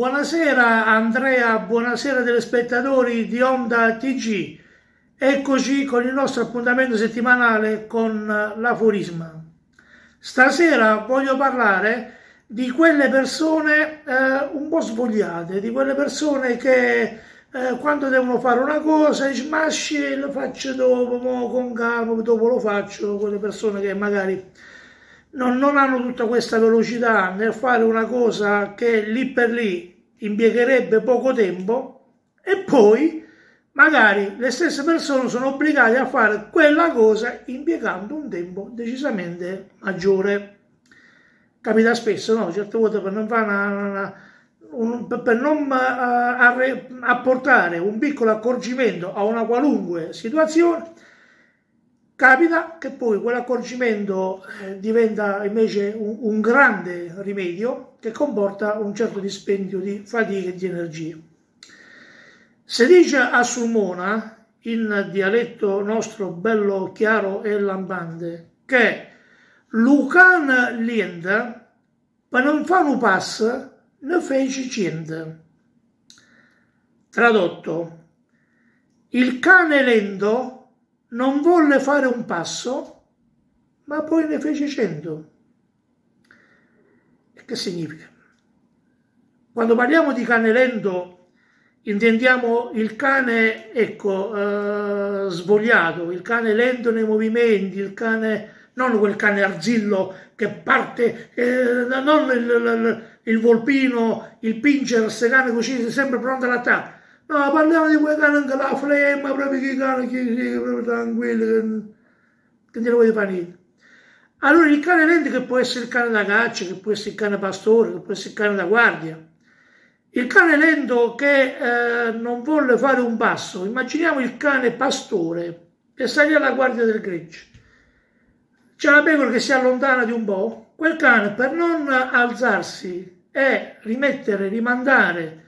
buonasera Andrea, buonasera telespettatori di Onda TG. Eccoci con il nostro appuntamento settimanale con l'aforisma. Stasera voglio parlare di quelle persone eh, un po' svogliate, di quelle persone che eh, quando devono fare una cosa dice sì, lo faccio dopo, con calma, dopo lo faccio, quelle persone che magari non, non hanno tutta questa velocità nel fare una cosa che lì per lì impiegherebbe poco tempo e poi magari le stesse persone sono obbligate a fare quella cosa impiegando un tempo decisamente maggiore. Capita spesso, no? Certe volte per non fare una, una, un, per non uh, apportare un piccolo accorgimento a una qualunque situazione, Capita che poi quell'accorgimento eh, diventa invece un, un, grande rimedio che comporta un certo dispendio di fatica e di energie. Si dice a Sulmona, in dialetto nostro bello chiaro e lampante, che Lucan lienda, per non fare un passo, ne fece cento. Tradotto, il cane lento non volle fare un passo, ma poi ne fece cento. E che significa? Quando parliamo di cane lento, intendiamo il cane, ecco, eh, svogliato, il cane lento nei movimenti, il cane, non quel cane arzillo che parte, eh, non il, il, il, volpino, il pincher, queste cane così, sempre pronto all'attacco No, parliamo di quei cani che la flemma, proprio che cani che proprio tranquilli, che, che non vuoi fare niente. Allora il cane lento che può essere il cane da caccia, che può essere il cane pastore, che può essere il cane da guardia. Il cane lento che eh, non vuole fare un passo, immaginiamo il cane pastore che sta lì alla guardia del gregge. C'è una pecora che si allontana di un po', quel cane per non alzarsi e rimettere, rimandare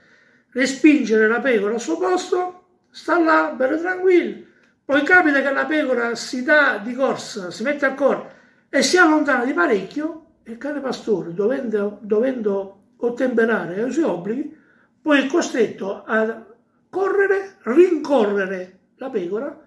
respingere la pecora al suo posto, sta là, bello tranquillo. Poi capita che la pecora si dà di corsa, si mette a correre e si allontana di parecchio e il cane pastore, dovendo, dovendo ottemperare ai suoi obblighi, poi è costretto a correre, rincorrere la pecora,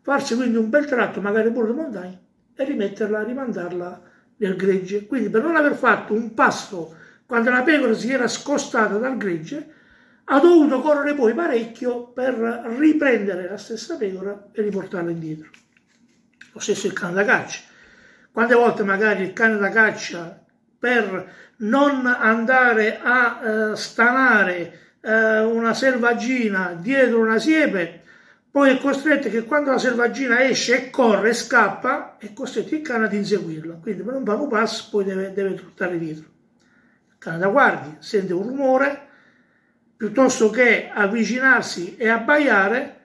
farsi quindi un bel tratto, magari pure di montagna, e rimetterla, rimandarla nel gregge. Quindi per non aver fatto un passo quando la pecora si era scostata dal gregge, ha dovuto correre poi parecchio per riprendere la stessa pecora e riportarla indietro. Lo stesso il cane da caccia. Quante volte magari il cane da caccia per non andare a eh, stanare eh, una selvaggina dietro una siepe, poi è costretto che quando la selvaggina esce e corre e scappa, è costretto il cane ad inseguirla. Quindi per un paio passo poi deve, deve tornare dietro. Il cane da guardia sente un rumore, piuttosto che avvicinarsi e abbaiare,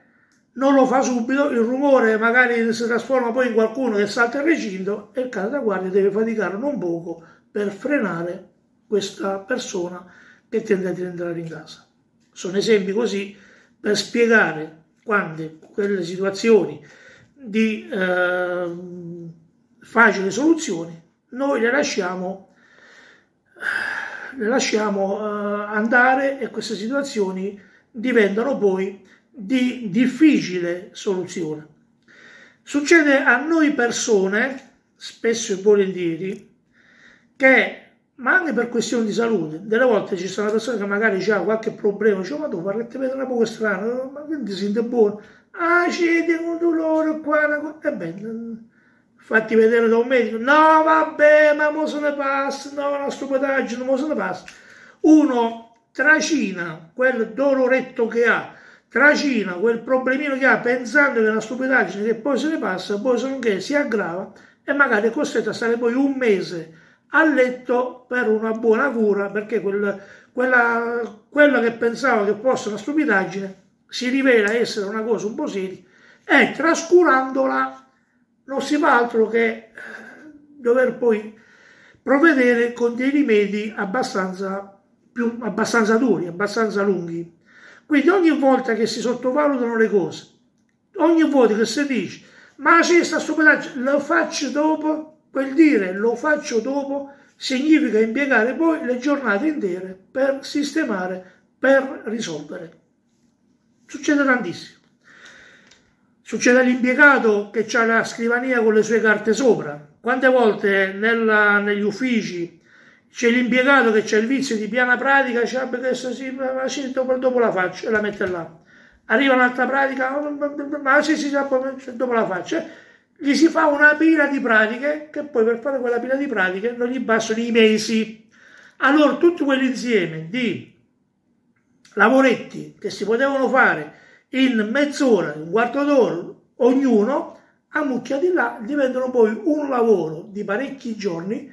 non lo fa subito, il rumore magari si trasforma poi in qualcuno che salta il recinto e il guardia deve faticare non poco per frenare questa persona che tende ad entrare in casa. Sono esempi così per spiegare quando quelle situazioni di eh, facili soluzioni noi le lasciamo le lasciamo uh, andare e queste situazioni diventano poi di difficile soluzione. Succede a noi persone, spesso e volentieri, che, ma anche per questioni di salute, delle volte ci sono persone che magari hanno qualche problema, dicono ma tu parli vedere una poco strano, ma quindi si sente buono, ah c'è un dolore qua, e bene, fatti vedere da un medico, no vabbè, ma mo se ne passa, no, una stupidaggine, mo se ne passa. Uno tracina quel doloretto che ha, tracina quel problemino che ha pensando che è una stupidaggine che poi se ne passa, poi se non che si aggrava e magari è costretto a stare poi un mese a letto per una buona cura perché quel, quella, quella che pensava che fosse una stupidaggine si rivela essere una cosa un po' seria e trascurandola non si fa altro che eh, dover poi provvedere con dei rimedi abbastanza, più, abbastanza duri, abbastanza lunghi. Quindi ogni volta che si sottovalutano le cose, ogni volta che si dice ma sì, sta stupidaggine, lo faccio dopo, quel dire lo faccio dopo significa impiegare poi le giornate intere per sistemare, per risolvere. Succede tantissimo. Succede all'impiegato che ha la scrivania con le sue carte sopra. Quante volte nella, negli uffici c'è l'impiegato che c'è il vizio di piana pratica, dice, ah, questo sì, ma sì, dopo, dopo la faccio e la mette là. Arriva un'altra pratica, ma sì, sì, dopo la faccio gli si fa una pila di pratiche che poi per fare quella pila di pratiche non gli bastano i mesi. Allora tutto quell'insieme di lavoretti che si potevano fare in mezz'ora, un quarto d'ora, ognuno, a mucchia di là diventano poi un lavoro di parecchi giorni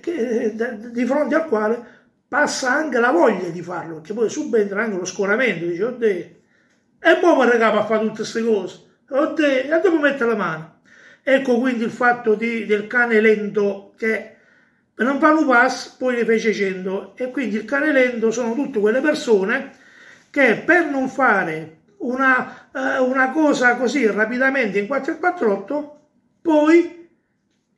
che, di fronte al quale passa anche la voglia di farlo, perché poi subentra anche lo scoramento, dice, oddio, e poi mi regalo a fare tutte queste cose, oddio, e dopo mette la mano. Ecco quindi il fatto di, del cane lento che non fanno un pass, poi ne fece 100 e quindi il cane lento sono tutte quelle persone che per non fare una, eh, una cosa così rapidamente in 448 poi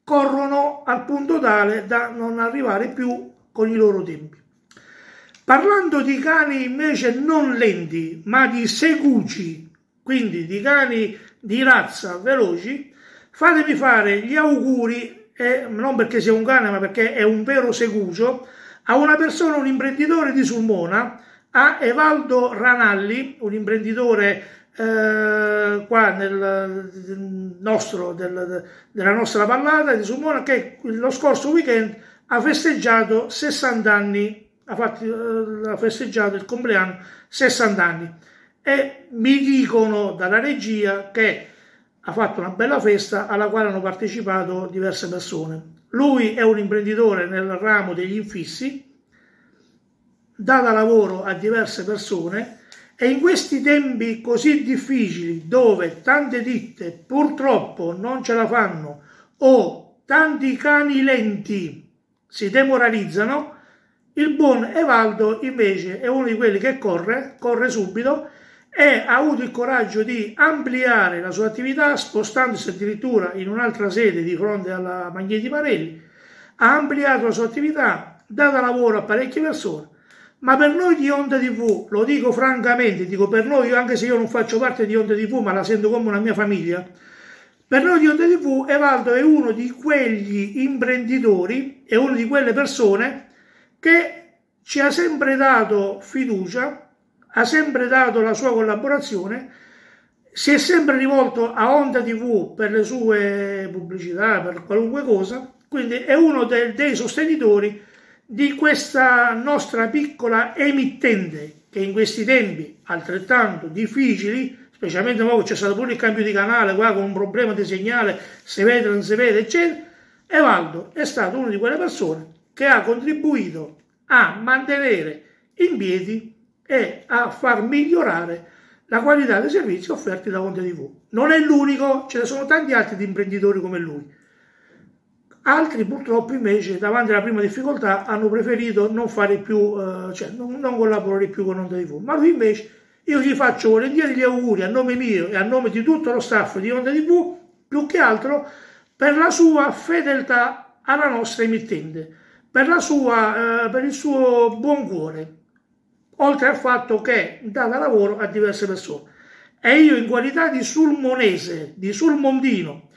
corrono al punto tale da non arrivare più con i loro tempi. Parlando di cani invece non lenti, ma di seguci, quindi di cani di razza veloci, Fatemi fare gli auguri, eh, non perché sia un cane, ma perché è un vero segucio, a una persona, un imprenditore di Sulmona, a Evaldo Ranalli, un imprenditore eh, qua nel, nostro, del, della nostra vallata di Sulmona, che lo scorso weekend ha festeggiato 60 anni, ha, fatto, eh, ha festeggiato il compleanno 60 anni. E mi dicono dalla regia che ha fatto una bella festa alla quale hanno partecipato diverse persone. Lui è un imprenditore nel ramo degli infissi, dà da lavoro a diverse persone e in questi tempi così difficili dove tante ditte purtroppo non ce la fanno o tanti cani lenti si demoralizzano, il buon Evaldo invece è uno di quelli che corre, corre subito e ha avuto il coraggio di ampliare la sua attività spostandosi addirittura in un'altra sede di fronte alla Magneti Marelli, ha ampliato la sua attività, data lavoro a parecchie persone, ma per noi di Onda TV, lo dico francamente, dico per noi, anche se io non faccio parte di Onda TV, ma la sento come una mia famiglia, per noi di Onda TV Evaldo è uno di quegli imprenditori, è una di quelle persone che ci ha sempre dato fiducia, ha sempre dato la sua collaborazione, si è sempre rivolto a Onda TV per le sue pubblicità, per qualunque cosa, quindi è uno dei, dei sostenitori di questa nostra piccola emittente che in questi tempi altrettanto difficili, specialmente ora c'è stato pure il cambio di canale, qua con un problema di segnale, se vede non si vede, eccetera, Evaldo è stato una di quelle persone che ha contribuito a mantenere in piedi e a far migliorare la qualità dei servizi offerti da Conte TV. Non è l'unico, ce ne sono tanti altri di imprenditori come lui. Altri purtroppo invece davanti alla prima difficoltà hanno preferito non fare più, eh, cioè non, non, collaborare più con Onda TV. Ma lui invece, io gli faccio volentieri gli auguri a nome mio e a nome di tutto lo staff di Onda TV, più che altro per la sua fedeltà alla nostra emittente, per, sua, eh, per il suo buon cuore, oltre al fatto che dà da lavoro a diverse persone. E io in qualità di sulmonese, di sulmondino,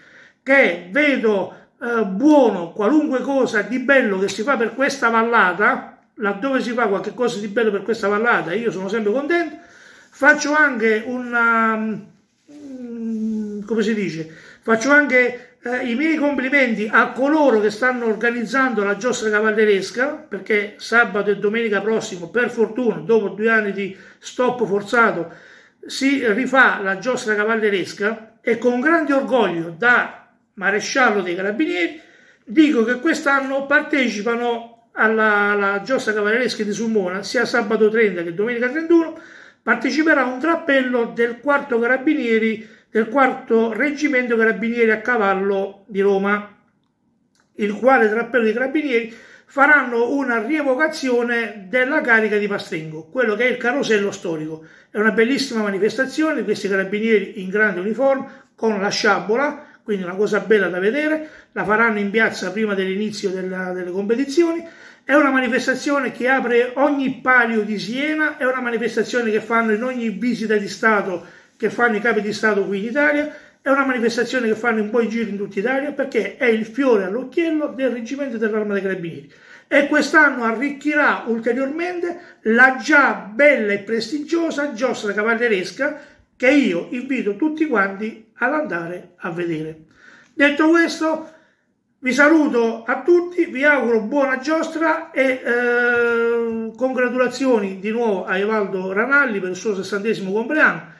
che vedo eh, buono qualunque cosa di bello che si fa per questa vallata, laddove si fa qualche cosa di bello per questa vallata, io sono sempre contento, faccio anche una, um, come si dice, faccio anche eh, i miei complimenti a coloro che stanno organizzando la giostra cavalleresca, perché sabato e domenica prossimo, per fortuna, dopo due anni di stop forzato, si rifà la giostra cavalleresca e con grande orgoglio da maresciallo dei carabinieri dico che quest'anno partecipano alla, alla giostra cavalleresca di Sulmona, sia sabato 30 che domenica 31, parteciperà un trappello del quarto carabinieri del quarto reggimento carabinieri a cavallo di Roma, il quale trappello di carabinieri faranno una rievocazione della carica di Pastrengo, quello che è il carosello storico. È una bellissima manifestazione questi carabinieri in grande uniforme con la sciabola, quindi una cosa bella da vedere, la faranno in piazza prima dell'inizio delle competizioni, è una manifestazione che apre ogni palio di Siena, è una manifestazione che fanno in ogni visita di Stato che fanno i capi di Stato qui in Italia, è una manifestazione che fanno in giro in tutta Italia perché è il fiore all'occhiello del reggimento dell'arma dei carabinieri. E quest'anno arricchirà ulteriormente la già bella e prestigiosa giostra cavalleresca che io invito tutti quanti ad andare a vedere. Detto questo, vi saluto a tutti, vi auguro buona giostra e eh, congratulazioni di nuovo a Evaldo Ranalli per il suo sessantesimo compleanno.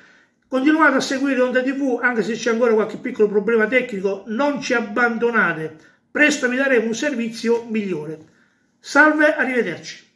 Continuate a seguire Onda TV, anche se c'è ancora qualche piccolo problema tecnico, non ci abbandonate, presto vi daremo un servizio migliore. Salve, arrivederci.